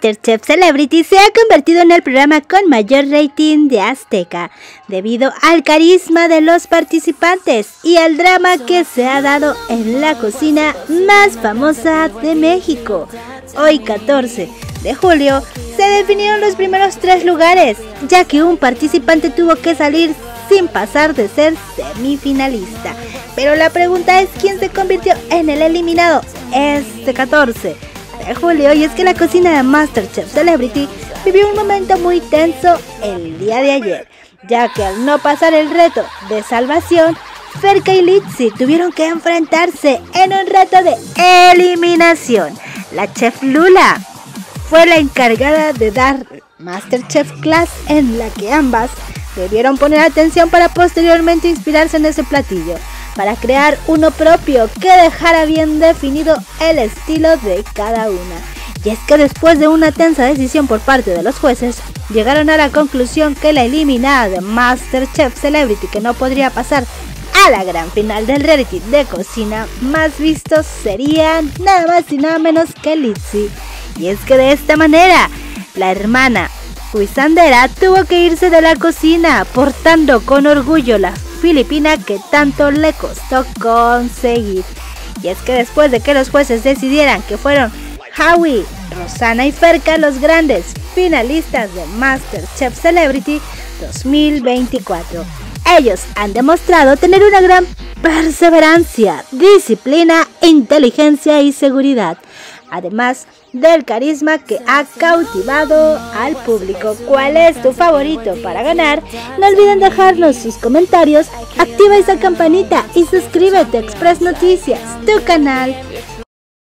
Masterchef Celebrity se ha convertido en el programa con mayor rating de Azteca, debido al carisma de los participantes y al drama que se ha dado en la cocina más famosa de México. Hoy 14 de julio se definieron los primeros tres lugares, ya que un participante tuvo que salir sin pasar de ser semifinalista. Pero la pregunta es quién se convirtió en el eliminado este 14 de julio y es que la cocina de Masterchef Celebrity vivió un momento muy tenso el día de ayer, ya que al no pasar el reto de salvación, Ferka y Litzy tuvieron que enfrentarse en un reto de eliminación. La chef Lula fue la encargada de dar Masterchef Class en la que ambas debieron poner atención para posteriormente inspirarse en ese platillo para crear uno propio que dejara bien definido el estilo de cada una. Y es que después de una tensa decisión por parte de los jueces, llegaron a la conclusión que la eliminada de Masterchef Celebrity que no podría pasar a la gran final del reality de cocina más visto sería nada más y nada menos que Lizzie. Y es que de esta manera, la hermana Huizandera tuvo que irse de la cocina, portando con orgullo la filipina que tanto le costó conseguir. Y es que después de que los jueces decidieran que fueron Howie, Rosana y Ferca los grandes finalistas de MasterChef Celebrity 2024, ellos han demostrado tener una gran perseverancia, disciplina, inteligencia y seguridad además del carisma que ha cautivado al público. ¿Cuál es tu favorito para ganar? No olviden dejarnos sus comentarios, activa esa campanita y suscríbete a Express Noticias, tu canal